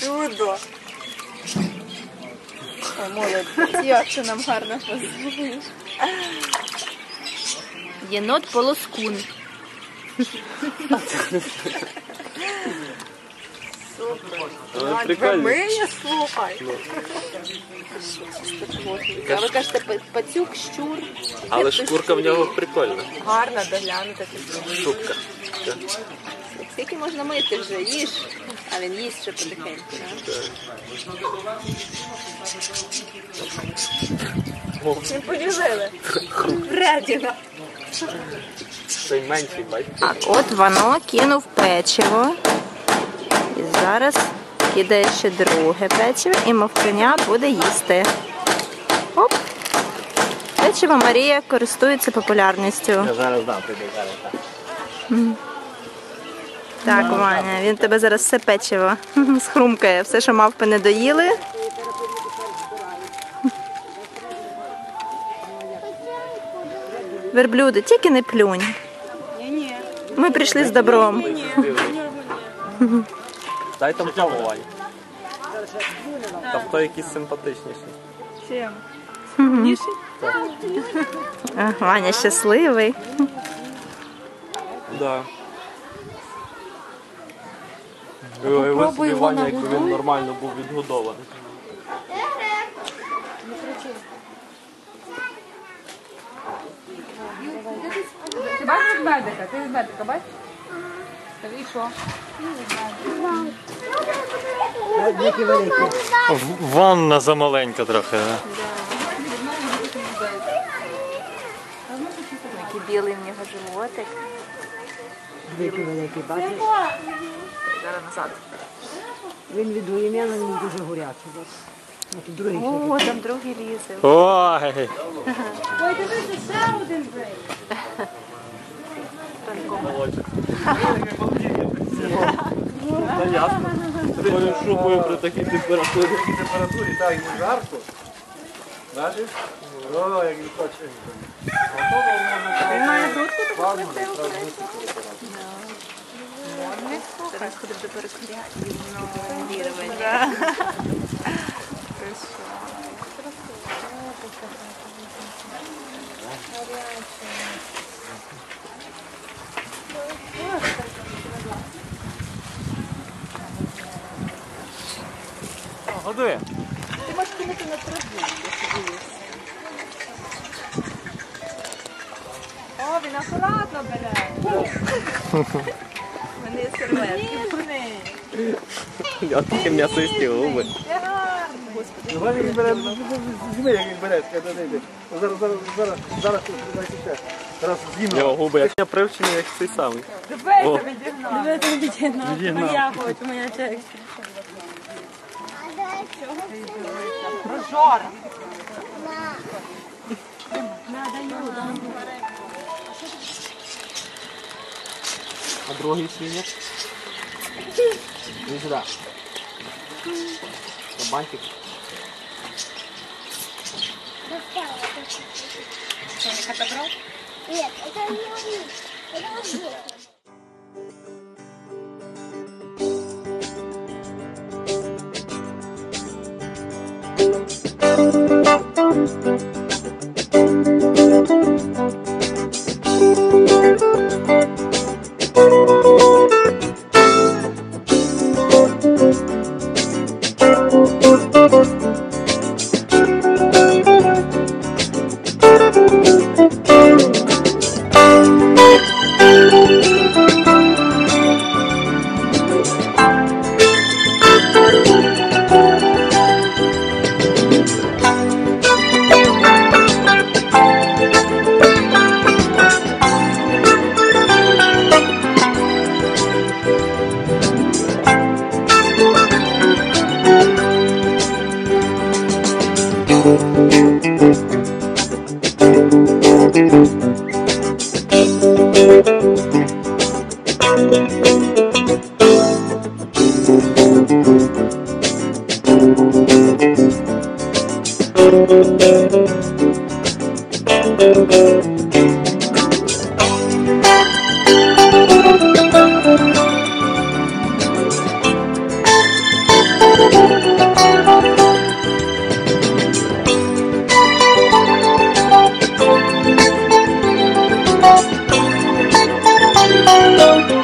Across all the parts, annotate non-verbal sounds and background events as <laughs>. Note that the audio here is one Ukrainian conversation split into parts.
Чудо. О, молодець, як ти нам гарно позуєш. Єнот полоскун. А прикольно. миє, слухай. А ви кажете, па- пацюк, щур. Але шкурка в нього прикольна. Гарна, доглянута. Шубка. Скільки можна мити вже? Їж. А він їсть ще потихеньку. да? Не поділили. Вредіна. Цей менший, бачите? Так, от воно кинув печиво. І зараз кидає ще друге печиво, і мовкиня буде їсти. Оп. Печиво Марія користується популярністю. Я зараз дам, прийду зараз. Так, Ваня, він тебе зараз все печиво <laughs> схрумкає. Все, що мавпи не доїли. Верблюди, тільки не плюнь. Ми прийшли з добром. Дай там Вань. Там той якийсь симпатичніший. А, Ваня щасливий. Да. Ой, ось собі Ваня, якби він нормально був відгодований. Ти бачиш медика? Ти медика бачиш? І що? Ванна замаленька трохи. да? Який білий в нього животик. Великий великий, бачиш? Зараз назад. Він від воєм'яна він дуже горячий. Другий. О, там другий лізе. Ой! Та ясно. Такою шубою при такій температурі. температурі, так, йому жарко. Бачиш? О, як він хоче. Він має грудку таку красиву. Зараз ходив до перекуря і воно вірвання. Годує. Ти можеш кинути на траву, якщо дивишся. О, він акуратно бере. Серветки. Я такі м'ясисті губи. Господи, Давай він бере, зніми, як він бере, не йди. Зараз, зараз, зараз, зараз, зараз, зараз, зараз з'їм. Його губи як я привчений, як цей самий. О. Відігнав. я хочу, моя честь. Прожора. А другий свинья? Иди сюда. Кабанчик. Нет, это не он. Это он. Thank Thank you.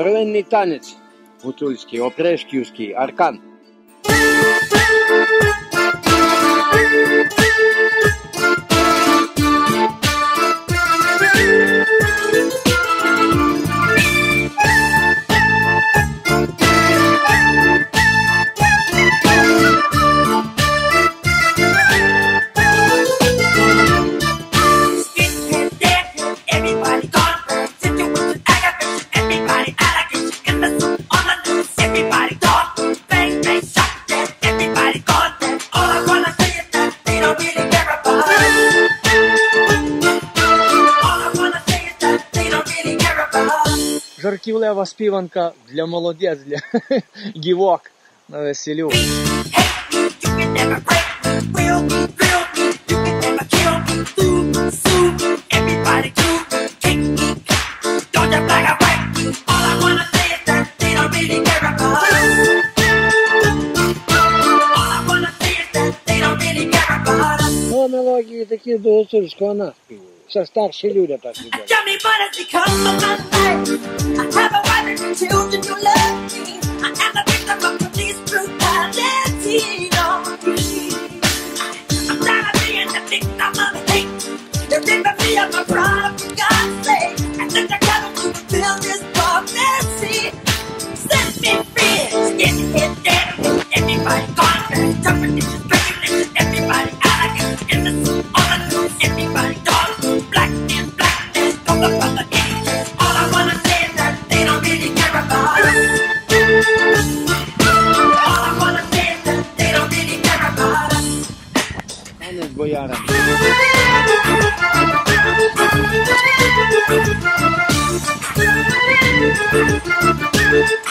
Старовинний танець гуцульський, опрешківський, аркан. церківлева співанка для молодець, для гівок на веселю. О, мелодії такі до гусульського наспіву. Со старше люди так делают. I have a wife and children who love me. I am a victim of Thank you.